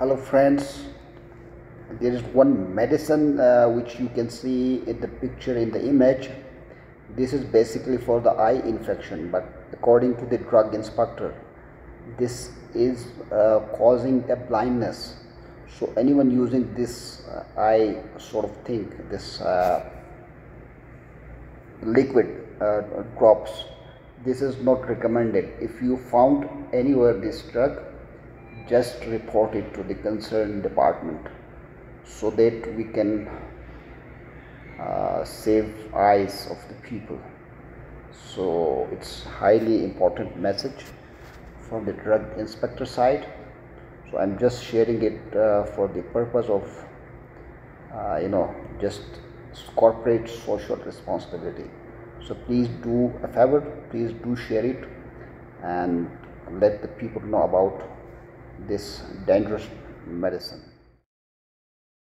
hello friends. There is one medicine uh, which you can see in the picture in the image. This is basically for the eye infection but according to the drug inspector this is uh, causing a blindness. So anyone using this uh, eye sort of thing this uh, liquid uh, drops this is not recommended. If you found anywhere this drug just report it to the concerned department so that we can uh, save eyes of the people. So it's highly important message from the drug inspector side. So i'm just sharing it uh, for the purpose of uh, you know just corporate social responsibility. So please do a favor please do share it and let the people know about this dangerous medicine